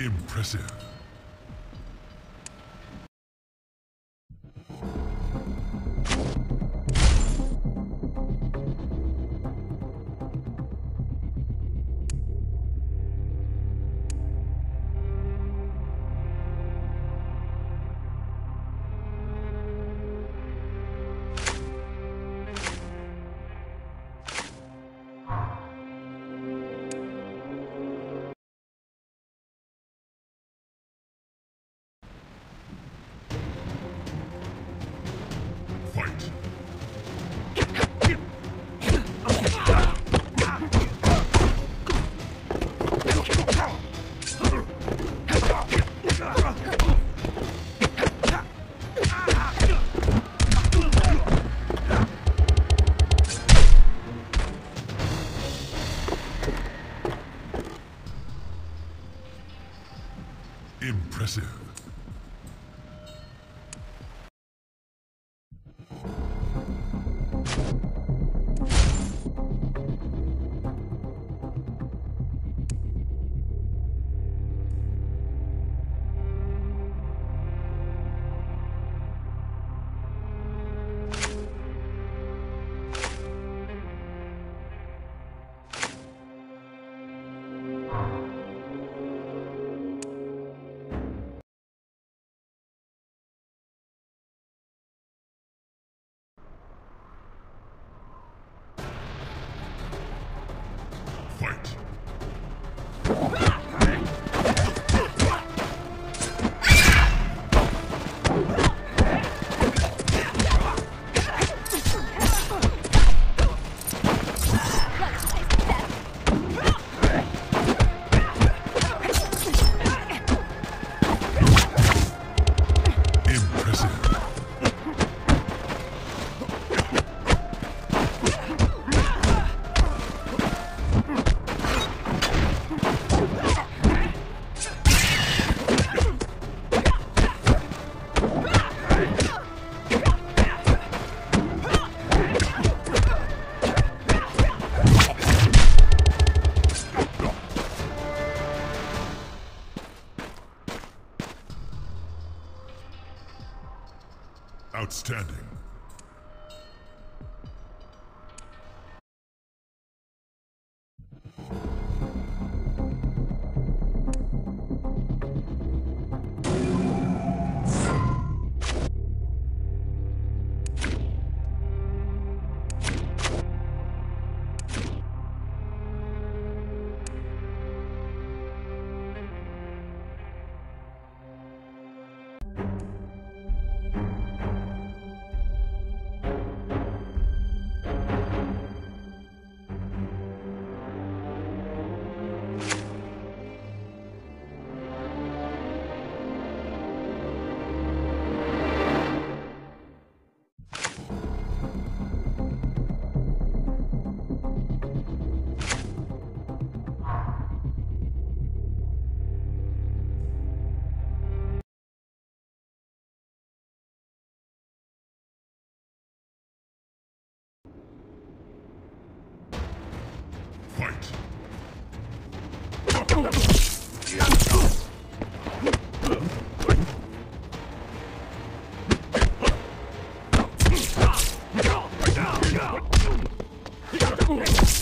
Impressive. Impressive. Yeah.